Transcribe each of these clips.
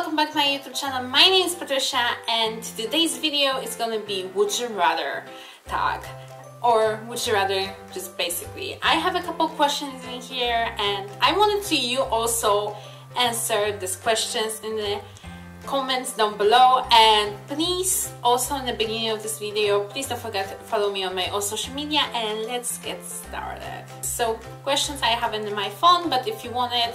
welcome back to my YouTube channel. My name is Patricia and today's video is gonna be Would You Rather tag or Would You Rather just basically. I have a couple questions in here and I wanted to you also answer these questions in the comments down below and please also in the beginning of this video please don't forget to follow me on my all social media and let's get started so questions I have in my phone but if you want it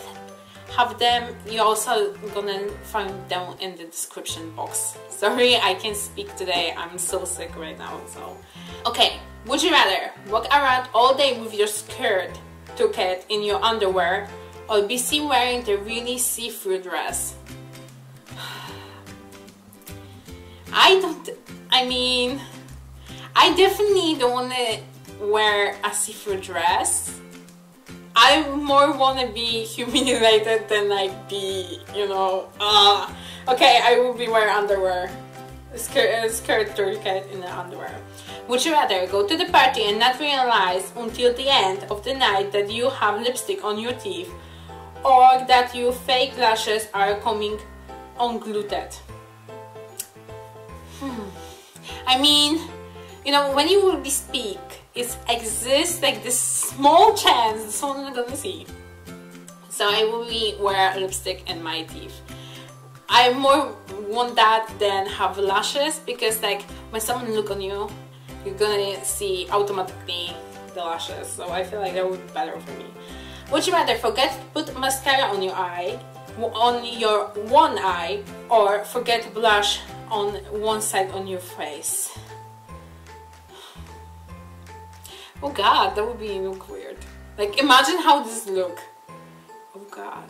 have them. You're also gonna find them in the description box. Sorry I can't speak today. I'm so sick right now so. Okay would you rather walk around all day with your skirt tucked in your underwear or be seen wearing the really see-through dress? I don't I mean I definitely don't want to wear a see-through dress I more want to be humiliated than like be, you know, uh, okay, I will be wearing underwear, skirt, skirt turket in the underwear. Would you rather go to the party and not realize until the end of the night that you have lipstick on your teeth or that your fake lashes are coming unglued? Hmm. I mean, you know, when you will be speak, it exists like this small chance someone gonna see. So I will be wear lipstick in my teeth. I more want that than have lashes because like when someone look on you, you're gonna see automatically the lashes. So I feel like that would be better for me. Would you rather forget to put mascara on your eye, on your one eye, or forget blush on one side on your face? Oh god, that would be look weird. Like imagine how this look. Oh god.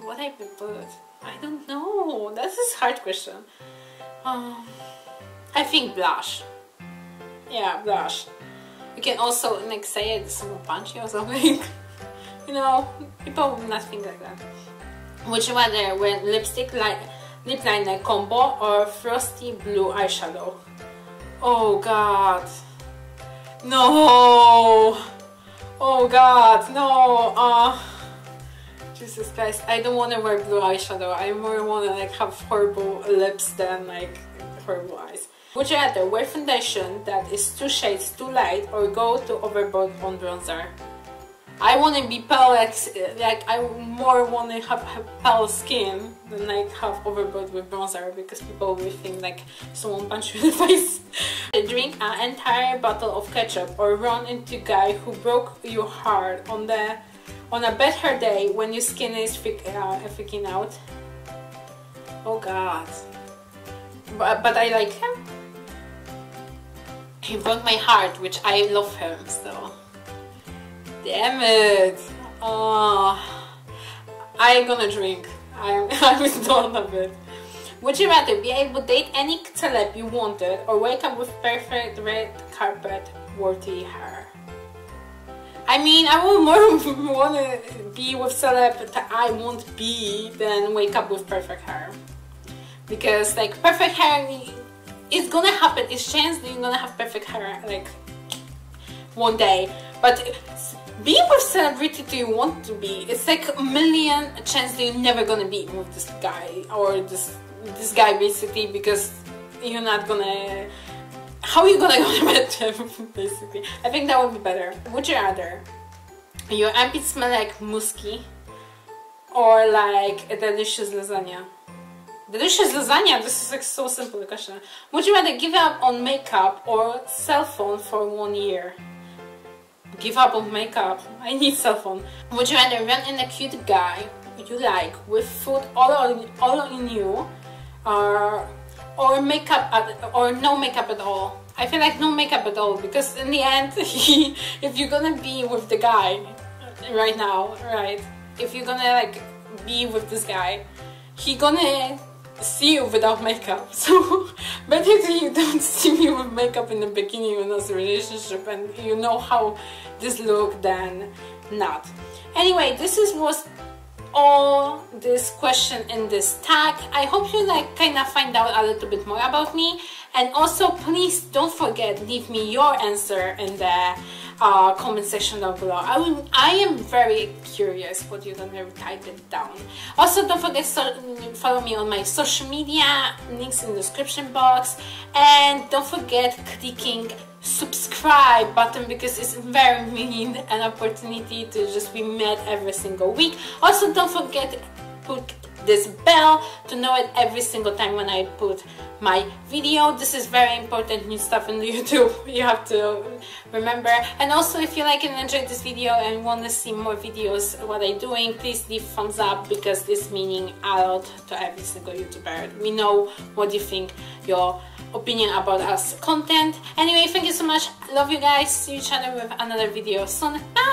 What I put? I don't know. That's a hard question. Um, I think blush. Yeah, blush. You can also like say it's punchy or something. you know, people would not think like that. Which rather wear lipstick like lip liner combo or frosty blue eyeshadow? Oh god. No! Oh god, no! Uh, Jesus Christ, I don't want to wear blue eyeshadow. I more want to like have horrible lips than like horrible eyes. Would you rather wear foundation that is two shades too light or go to overboard on bronzer? I want to be pale, like, I more want to have, have pale skin than like have overboard with bronzer because people will think like someone punched you in the face. Drink an entire bottle of ketchup or run into guy who broke your heart on the on a better day when your skin is freak, uh, freaking out. Oh god. But, but I like him. He broke my heart, which I love him, so... Damn it! Oh, I'm gonna drink. I'm, I was done of it. Would you rather be able to date any celeb you wanted or wake up with perfect red carpet worthy hair? I mean, I would more want to be with celeb that I won't be than wake up with perfect hair. Because like perfect hair, it's gonna happen. It's chance that you're gonna have perfect hair like one day. But being with celebrity do you want to be? It's like a million chance that you're never gonna be with this guy or this this guy basically because you're not gonna how are you gonna go to him basically? I think that would be better. Would you rather your armpit smell like musky or like a delicious lasagna? Delicious lasagna? This is like so simple question. Would you rather give up on makeup or cell phone for one year give up on makeup. I need cell phone. Would you rather run in a cute guy you like with food all on all in you, or or makeup at, or no makeup at all? I feel like no makeup at all because in the end, if you're gonna be with the guy right now, right? If you're gonna like be with this guy, he gonna see you without makeup. So better you don't see me with makeup in the beginning of this relationship and you know how this look than not. Anyway, this is was all this question in this tag. I hope you like kind of find out a little bit more about me and also please don't forget leave me your answer in the uh, comment section down below. I, will, I am very curious what you're gonna type it down. Also, don't forget to follow me on my social media, links in the description box, and don't forget clicking subscribe button because it's very mean an opportunity to just be met every single week. Also, don't forget put this bell to know it every single time when I put my video. This is very important new stuff in YouTube. You have to remember. And also if you like and enjoyed this video and want to see more videos what I'm doing, please leave thumbs up because this meaning a lot to every single YouTuber. We know what you think your opinion about us content. Anyway, thank you so much. Love you guys. See each other with another video soon. Bye!